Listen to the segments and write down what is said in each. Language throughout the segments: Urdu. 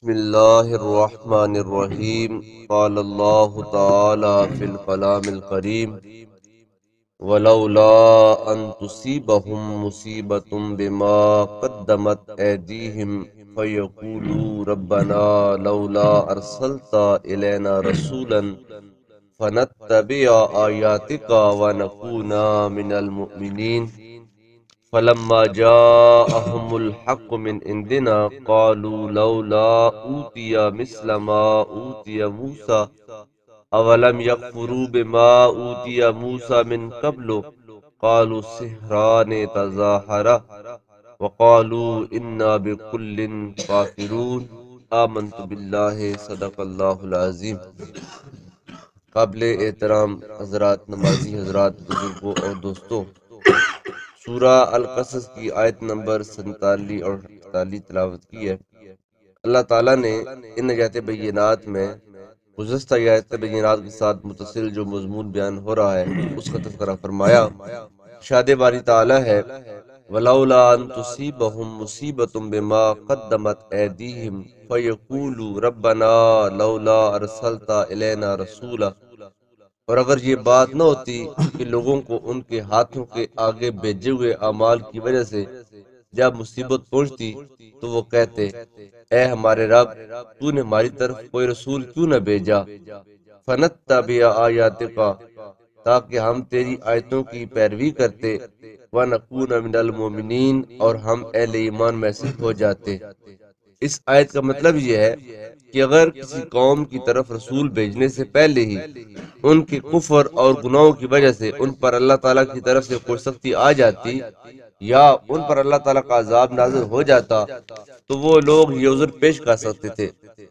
بسم الله الرحمن الرحيم قال الله تعالى في الكلام الكريم ولولا أن تصيبهم مصيبة بما قدمت أيديهم فيقولوا ربنا لولا أرسلت إلينا رسولا فنتبع آياتك ونكون من المؤمنين فلما جاءهم الحق من عندنا قالوا لولا اوتي مثل ما اوتي موسى اولم يكفروا بما اوتي موسى من قبل؟ قالوا سحران تظاهرا وقالوا انا بكل كافرون. آمنت بالله، صدق الله العظیم قابل احترام، حضرات، نمازی حضرات، بزرگوں اور دوستوں سورہ القصص کی آیت نمبر سنتالی اور اٹھتالی تلاوت کی ہے۔ اللہ تعالیٰ نے ان نجات بینات میں گزشتہ آیت بینات کے ساتھ متصل جو مضمون بیان ہو رہا ہے، اس کا تذکرہ فرمایا۔ شاد باری تعالیٰ ہے، ولولا ان تصيبهم مصیبت بما قدمت ایدیہم فیقولوا ربنا لولا ارسلت الینا رسولا اور اگر یہ بات نہ ہوتی کہ لوگوں کو ان کے ہاتھوں کے آگے بھیجے ہوئے اعمال کی وجہ سے جب مصیبت پہنچتی تو وہ کہتے، اے ہمارے رب تو نے ہماری طرف کوئی رسول کیوں نہ بھیجا؟ فنت تابع آیات کا تاکہ ہم تیری آیتوں کی پیروی کرتے۔ وَنَكُونَ مِنَ الْمُؤْمِنِينَ اور ہم اہل ایمان میں سے ہو جاتے۔ اس آیت کا مطلب یہ ہے کہ اگر کسی قوم کی طرف رسول بھیجنے سے پہلے ہی ان کے کفر اور گناہوں کی وجہ سے ان پر اللہ تعالیٰ کی طرف سے کوئی سختی آ جاتی یا ان پر اللہ تعالیٰ کا عذاب نازل ہو جاتا، تو وہ لوگ یہ عذر پیش کر سکتے تھے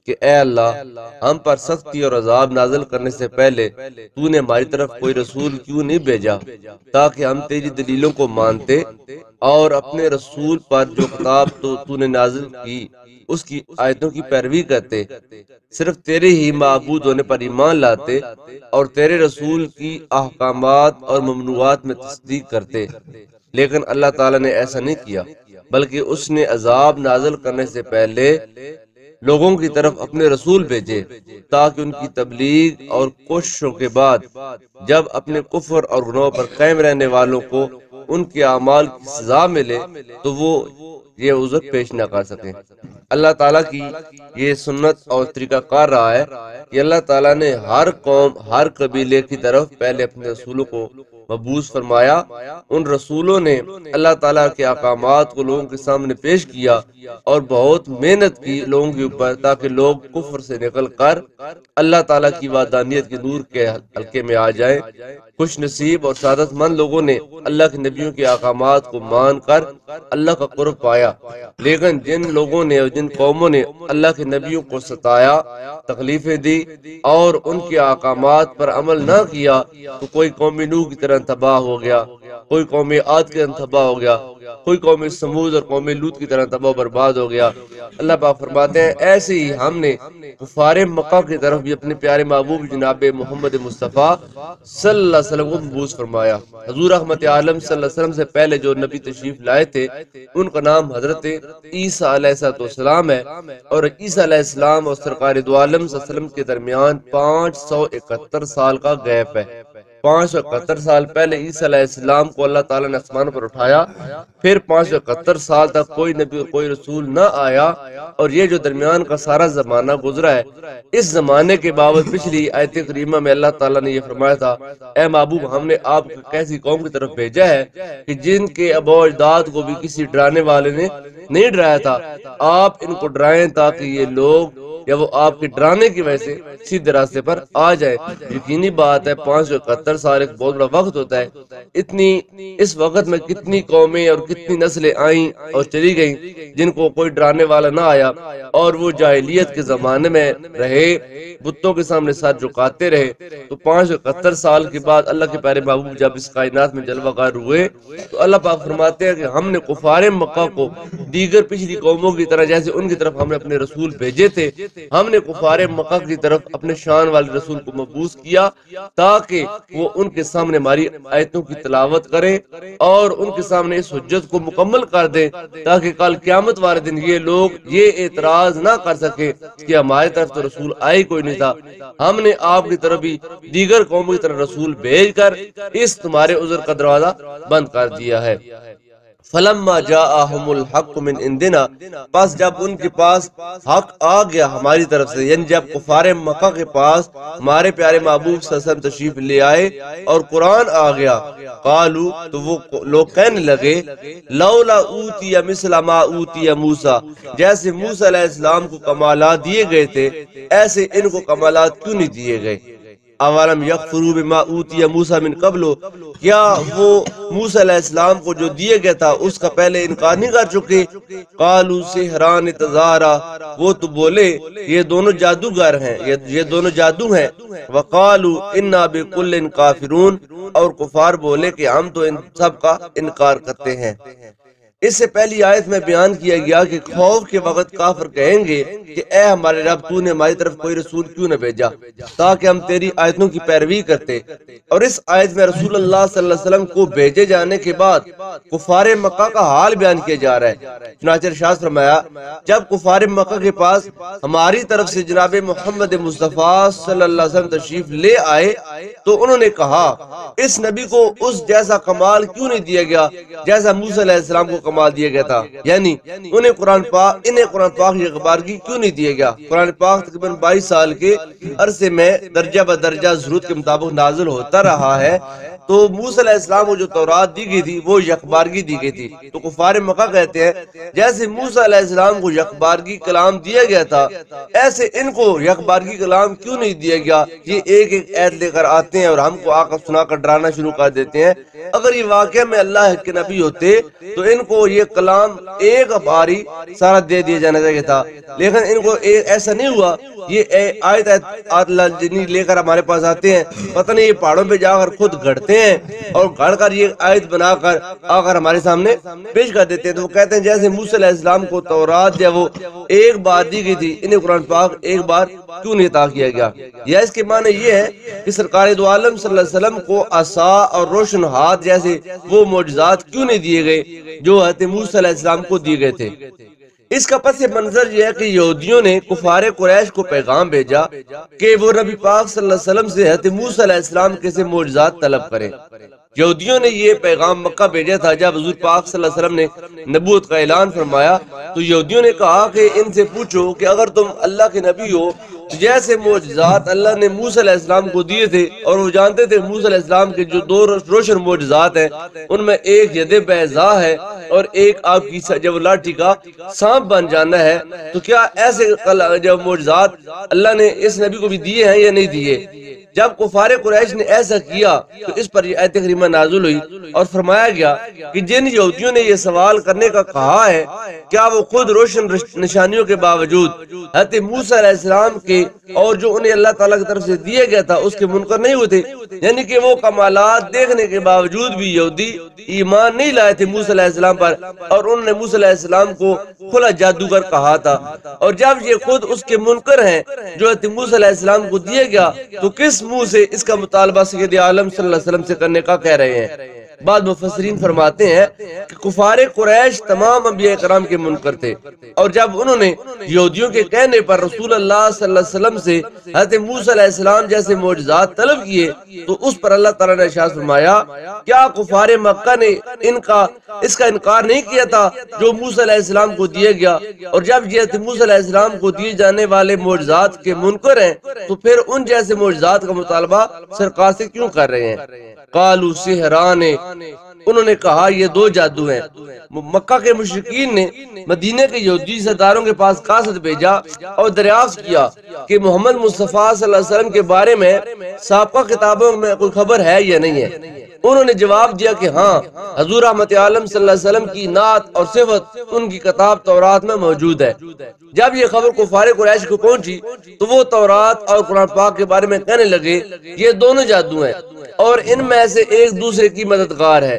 کہ اے اللہ، ہم پر سختی اور عذاب نازل کرنے سے پہلے تو نے ہماری طرف کوئی رسول کیوں نہیں بھیجا؟ تاکہ ہم تیری دلیلوں کو مانتے اور اپنے رسول پر جو خطاب تو تو نے نازل کی اس کی آیتوں کی پیروی کرتے۔ صرف تیرے ہی معبود ہونے پر ایمان لاتے اور تیرے رسول کی احکامات اور ممنوعات میں تصدیق کرتے۔ لیکن اللہ تعالیٰ نے ایسا نہیں کیا، بلکہ اس نے عذاب نازل کرنے سے پہلے لوگوں کی طرف اپنے رسول بھیجے، تاکہ ان کی تبلیغ اور کوششوں کے بعد جب اپنے کفر اور گناہوں پر قائم رہنے والوں کو ان کے اعمال کی سزا ملے، تو وہ یہ عذر پیش نہ کر سکیں۔ اللہ تعالیٰ کی یہ سنت اور طریقہ کار رہا ہے کہ اللہ تعالیٰ نے ہر قوم، ہر قبیلے کی طرف پہلے اپنے رسولوں کو مبوس فرمایا، ان رسولوں نے اللہ تعالیٰ کے احکامات کو لوگوں کے سامنے پیش کیا اور بہت محنت کی لوگوں کے اوپر تاکہ لوگ کفر سے نکل کر اللہ تعالیٰ کی وادانیت کے نور کے حلقے میں آ جائیں۔ خوش نصیب اور سعادت مند لوگوں نے اللہ کے نبیوں کے احکامات کو مان کر اللہ کا قرب پایا۔ لیکن جن لوگوں نے اور جن قوموں نے اللہ کے نبیوں کو ستایا، تکلیفیں دی اور ان کے احکامات پر عمل نہ کیا، تو کوئی قومی نوح کی طرح تباہ ہو گیا، کوئی قوم عاد کی طرح تباہ ہو گیا، کوئی قوم سمود اور قوم لوت کی طرح تباہ برباد ہو گیا۔ اللہ پاک فرماتے ہیں، ایسے ہی ہم نے کفار مکہ کی طرف بھی اپنے پیارے محبوب جناب محمد مصطفیٰ صلی اللہ علیہ وسلم کو مبوس فرمایا۔ حضور احمد عالم صلی اللہ علیہ وسلم سے پہلے جو نبی تشریف لائے تھے، ان کا نام حضرت عیسیٰ علیہ السلام ہے۔ اور عیسیٰ علیہ السلام اور سرکار دو عالم صلی اللہ علیہ وسلم کے درمیان پانچ سو اکہتر سال کا گیپ ہے۔ پانچ سو اکہتر سال پہلے عیسیٰ علیہ السلام کو اللہ تعالیٰ نے آسمان پر اٹھایا، پھر پانچ سو اکہتر سال تک کوئی نبی کوئی رسول نہ آیا اور یہ جو درمیان کا سارا زمانہ گزرا ہے، اس زمانے کے باوجود پچھلی آیت کریمہ میں اللہ تعالیٰ نے یہ فرمایا تھا، اے محبوب، ہم نے آپ کو کیسی قوم کی طرف بھیجا ہے کہ جن کے ابو اجداد کو بھی کسی ڈرانے والے نے نہیں ڈرایا تھا۔ آپ ان کو ڈرائیں تاکہ یہ لوگ یا وہ آپ کے ڈرانے کی وجہ سے سیدھے راستے پر آ جائے۔ یقینی بات ہے، پانچ سو اکہتر سال ایک بہت بڑا وقت ہوتا ہے۔ اتنی، اس وقت میں کتنی قومیں اور کتنی نسلیں آئیں اور چلی گئیں جن کو کوئی ڈرانے والا نہ آیا اور وہ جاہلیت کے زمانے میں رہے، بتوں کے سامنے ساتھ جھکاتے رہے۔ تو پانچ سو اکہتر سال کے بعد اللہ کے پیارے محبوب جب اس کائنات میں جلوہ گار ہوئے، تو اللہ پاک فرماتے ہیں کہ ہم نے کفار مکہ کو دیگر پچھلی قوموں کی طرح جیسے ان کی طرف ہم نے اپنے رسول بھیجے تھے۔ ہم نے کفار مکہ کی طرف اپنے شان والے رسول کو مبوس کیا تاکہ وہ ان کے سامنے ہماری آیتوں کی تلاوت کرے اور ان کے سامنے اس حجت کو مکمل کر دے تاکہ کل قیامت والے دن یہ لوگ یہ اعتراض نہ کر سکے کہ ہماری طرف تو رسول آئی کوئی نہیں تھا۔ ہم نے آپ کی طرف بھی دیگر قوموں کی طرف رسول بھیج کر اس تمہارے عذر کا دروازہ بند کر دیا ہے۔ فلما جاءهم الحق من عندنا پس جب ان کے پاس حق آ گیا ہماری طرف سے یعنی جب کفار مکہ کے پاس ہمارے پیارے محبوب صلی اللہ علیہ وسلم تشریف لے آئے اور قرآن آ گیا قالو تو وہ لوگ کہنے لگے، لولا اوتی مثل ما اوتی موسیٰ، جیسے موسیٰ علیہ السلام کو کمالات دیے گئے تھے، ایسے ان کو کمالات کیوں نہیں دیے گئے؟ اولم یغفروا بما اوتی موسی من قبل؟ کیا وہ موسی علیہ السلام کو جو دیے گیا تھا، اس کا پہلے انکار نہیں کر چکے؟ قالوا سحران تزارا، وہ تو بولے، یہ دونوں جادوگر ہیں، یہ دونوں جادو ہیں۔ وقالوا انا بكل کافرون، اور کفار بولے کہ ہم تو ان سب کا انکار کرتے ہیں۔ اس سے پہلی آیت میں بیان کیا گیا کہ خوف کے وقت کافر کہیں گے کہ اے ہمارے رب، تو نے ہماری طرف کوئی رسول کیوں نہ بھیجا؟ تاکہ ہم تیری آیتوں کی پیروی کرتے۔ اور اس آیت میں رسول اللہ صلی اللہ علیہ وسلم کو بھیجے جانے کے بعد کفار مکہ کا حال بیان کیا جا رہا ہے۔ چنانچہ شاہ فرمایا، جب کفار مکہ کے پاس ہماری طرف سے جناب محمد مصطفیٰ صلی اللہ علیہ وسلم تشریف لے آئے، تو انہوں نے کہا، اس نبی کو اس جیسا کمال کیوں نہیں دیا گیا؟ جیسا موسیٰ علیہ السلام کو کمال دیا گیا تھا۔ یعنی انہیں قرآن پاک انہیں قرآن پاک کی اخبارگی کیوں نہیں دیا گیا؟ قرآن پاک تقریباً بائیس سال کے عرصے میں درجہ بدرجہ ضرورت کے مطابق نازل ہوتا رہا ہے۔ تو موسیٰ علیہ السلام کو جو تورات دی گئی تھی، وہ یکبارگی دی گئی تھی۔ تو کفار مکہ کہتے ہیں، جیسے موسیٰ علیہ السلام کو یکبارگی کلام دیا گیا تھا، ایسے ان کو یکبارگی کلام کیوں نہیں دیا گیا؟ یہ ایک ایک عید لے کر آتے ہیں اور ہم کو آقا سنا کر ڈرانا شروع کر دیتے ہیں۔ اگر یہ واقعہ میں اللہ کے نبی ہوتے، تو ان کو یہ کلام ایک باری سارا دے دیا جانا چاہیے تھا۔ لیکن ان کو ایسا نہیں ہوا۔ یہ آیت آیت جنی لے کر ہمارے پاس آتے ہیں۔ پتہ نہیں یہ پہاڑوں پہ جا کر خود گھڑتے ہیں اور گھڑ کر یہ آیت بنا کر آ کر ہمارے سامنے پیش کر دیتے ہیں۔ تو وہ کہتے ہیں جیسے موسیٰ علیہ السلام کو تورات یا وہ ایک بار دی گئی تھی، انہیں قرآن پاک ایک بار کیوں نہیں عطا کیا گیا؟ یا اس کے معنی یہ ہے کہ سرکار دو عالم صلی اللہ علیہ وسلم کو عصا اور روشن ہاتھ جیسے وہ معجزات کیوں نہیں دیے گئے؟ جو حضرت موسیٰ علیہ السلام کو دیے گئے تھے۔ اس کا پس منظر یہ ہے کہ یہودیوں نے کفار قریش کو پیغام بھیجا کہ وہ نبی پاک صلی اللہ علیہ وسلم سے حضرت موسیٰ علیہ السلام کے سے معجزات طلب کریں۔ یہودیوں نے یہ پیغام مکہ بھیجا تھا، جب حضور پاک صلی اللہ علیہ وسلم نے نبوت کا اعلان فرمایا تو یہودیوں نے کہا کہ ان سے پوچھو کہ اگر تم اللہ کے نبی ہو جیسے معجزات اللہ نے موسیٰ علیہ السلام کو دیے تھے اور وہ جانتے تھے موسیٰ علیہ السلام کے جو دو روشن معجزات ہیں، ان میں ایک ید بیضا ہے اور ایک آپ کی جب لاٹھی کا سانپ بن جانا ہے، تو کیا ایسے جب معجزات اللہ نے اس نبی کو بھی دیے ہیں یا نہیں دیے؟ جب کفار قریش نے ایسا کیا تو اس پر یہ آیت کریمہ نازل ہوئی اور فرمایا گیا کہ جن یہودیوں نے یہ سوال کرنے کا کہا ہے، کیا وہ خود روشن نشانیوں کے باوجود حضرت موسیٰ علیہ السلام کے اور جو انہیں اللہ تعالیٰ کی طرف سے دیے گیا تھا، اس کے منکر نہیں ہوتے؟ یعنی کہ وہ کمالات دیکھنے کے باوجود بھی یہودی ایمان نہیں لائے تھے موسیٰ علیہ السلام پر اور انہوں نے موسیٰ علیہ السلام کو کھلا جادوگر کہا تھا۔ اور جب یہ خود اس کے منکر ہیں، جو حضرت موسیٰ علیہ السلام کو دیے گیا، تو کس منہ سے اس کا مطالبہ سید عالم صلی اللہ علیہ وسلم سے کرنے کا کہہ رہے ہیں۔ بعد مفسرین فرماتے ہیں کہ کفار قریش تمام انبیاء کرام کے منکر تھے۔ اور جب انہوں نے یہودیوں کے کہنے پر رسول اللہ صلی اللہ علیہ وسلم سے حضرت موسیٰ علیہ السلام جیسے معجزات طلب کیے، تو اس پر اللہ تعالیٰ نے اشارت فرمایا، کیا کفار مکہ نے ان کا، اس کا انکار نہیں کیا تھا جو موسیٰ علیہ السلام کو دیا گیا؟ اور جب یہ حضرت موسیٰ علیہ السلام کو دیے جانے والے معجزات کے منکر ہیں، تو پھر ان جیسے معجزات کا مطالبہ سرکار سے کیوں کر رہے ہیں؟ قالو نے انہوں نے کہا، یہ دو جادو ہیں۔ مکہ کے مشرقین نے مدینہ کے یہودی سرداروں کے پاس قاصد بھیجا اور دریافت کیا کہ محمد مصطفیٰ صلی اللہ علیہ وسلم کے بارے میں سابقہ کتابوں میں کوئی خبر ہے یا نہیں ہے۔ انہوں نے جواب دیا کہ ہاں حضور احمد عالم صلی اللہ علیہ وسلم کی نعت اور صفت ان کی کتاب تورات میں موجود ہے۔ جب یہ خبر کفار قریش کو پہنچی تو وہ تورات اور قرآن پاک کے بارے میں کہنے لگے، یہ دونوں جادو ہیں اور ان میں سے ایک دوسرے کی مددگار ہے۔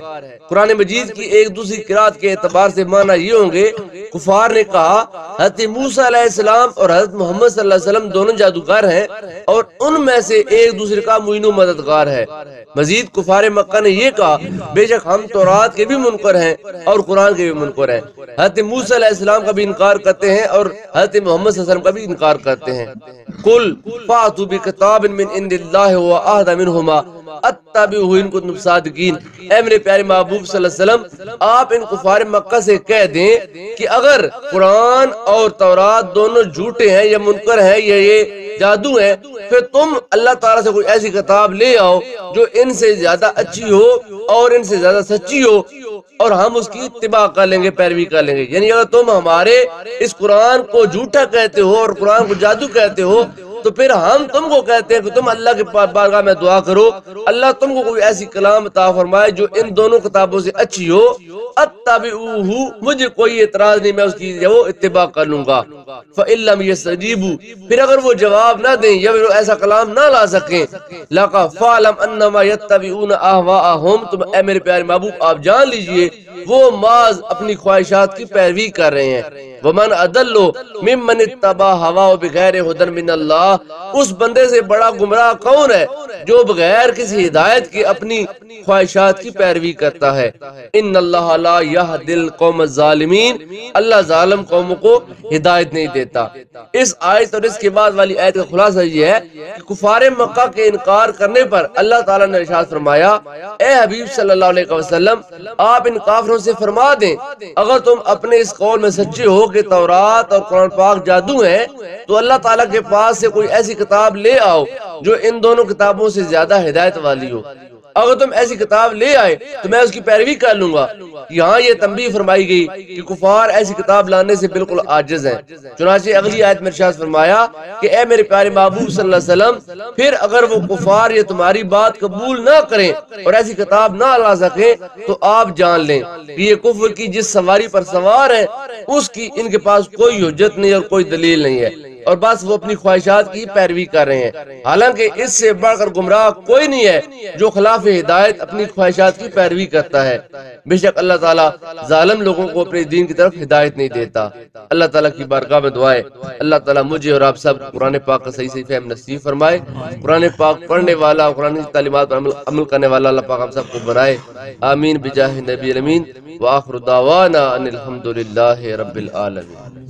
قرآن مجید کی ایک دوسری قرآت کے اعتبار سے معنی یہ ہوں گے، کفار نے کہا، حضرت موسیٰ علیہ السلام اور حضرت محمد صلی اللہ علیہ وسلم دونوں جادوگر ہیں اور ان میں سے ایک دوسرے کا معین و مددگار ہے۔ مزید کفار مکہ نے یہ کہا، بے شک ہم تورات کے بھی منکر ہیں اور قرآن کے بھی منکر ہیں۔ حضرت موسیٰ علیہ السلام کا بھی انکار کرتے ہیں اور حضرت محمد صلی اللہ علیہ وسلم کا بھی انکار کرتے ہیں۔ کل فاتو بکتاب من عند اللہ و آہد منہما۔ اتبعوہ ان صادقین۔ اے میرے پیارے محبوب صلی اللہ علیہ وسلم، آپ ان کفار مکہ سے کہہ دیں کہ اگر قرآن اور تورات دونوں جھوٹے ہیں یا منکر ہیں یا یہ جادو ہیں، پھر تم اللہ تعالیٰ سے کوئی ایسی کتاب لے آؤ جو ان سے زیادہ اچھی ہو اور ان سے زیادہ سچی ہو اور ہم اس کی اتباع کر لیں گے، پیروی کر لیں گے۔ یعنی اگر تم ہمارے اس قرآن کو جھوٹا کہتے ہو اور قرآن کو جادو کہتے ہو تو پھر ہم تم کو کہتے ہیں کہ تم اللہ کے بارگاہ میں دعا کرو۔ اللہ تم کو کوئی ایسی کلام عطا فرمائے جو ان دونوں کتابوں سے اچھی ہو۔ اتبعوہ مجھے کوئی اعتراض نہیں، میں اس کی وہ اتباع کر لوں گا۔ فَإِلَّمْ يَسْتَجِيبُوا، پھر اگر وہ جواب نہ دیں یا وہ ایسا کلام نہ لا سکیں لَقَا فَعْلَمْ أَنَّمَا يَتَّبِعُونَ أَهْوَاءَهُمْ، تم اے میرے پیارے محبوب، آپ جان لیجیے، وہ ماز اپنی خواہشات کی پیروی کر رہے ہیں۔ ومن ادلو ممن اتبع ہوا بغیر ہدن من اللہ اس بندے سے بڑا گمراہ کون ہے جو بغیر کسی ہدایت کی اپنی خواہشات کی پیروی کرتا ہے؟ ان اللہ لا یہد القوم الظالمین اللہ ظالم قوم کو ہدایت نہیں دیتا۔ اس آیت اور اس کے بعد والی آیت کا خلاصہ یہ ہے کہ کفار مکہ کے انکار کرنے پر اللہ تعالیٰ نے ارشاد فرمایا اے حبیب صلی اللہ علیہ وسلم آپ ان کافروں سے فرما دیں۔ اگر تم اپنے اس قول میں سچے ہو کہ تورات اور قرآن پاک جادو ہیں تو اللہ تعالیٰ کے پاس سے کوئی ایسی کتاب لے آؤ جو ان دونوں کتابوں سے زیادہ ہدایت والی ہو۔ اگر تم ایسی کتاب لے آئے تو میں اس کی پیروی کر لوں گا۔ یہاں یہ تنبیہ فرمائی گئی کہ کفار ایسی کتاب لانے سے بالکل عاجز ہیں۔ چنانچہ اگلی آیت میں ارشاد فرمایا کہ اے میرے پیارے محبوب صلی اللہ علیہ وسلم، پھر اگر وہ کفار یہ تمہاری بات قبول نہ کریں اور ایسی کتاب نہ لا سکیں تو آپ جان لیں کہ یہ کفر کی جس سواری پر سوار ہے اس کی ان کے پاس کوئی حجت نہیں اور کوئی دلیل نہیں ہے۔ اور بس وہ اپنی خواہشات کی پیروی کر رہے ہیں۔ حالانکہ اس سے بڑھ کر گمراہ کوئی نہیں ہے جو خلاف ہدایت اپنی خواہشات کی پیروی کرتا ہے۔ بے شک اللہ تعالیٰ ظالم لوگوں کو اپنے دین کی طرف ہدایت نہیں دیتا۔ اللہ تعالیٰ کی بارگاہ میں دعائے اللہ تعالیٰ مجھے اور آپ سب قرآن پاک کا صحیح صحیح فہم نصیب فرمائے۔ قرآن پاک پڑھنے والا قرآن کی تعلیمات پر عمل کرنے والا اللہ پاک ہم سب کو بنائے۔ آمین۔ بجاہ نبی الامین۔ وآخر دعوانا ان الحمدللہ رب العالمین۔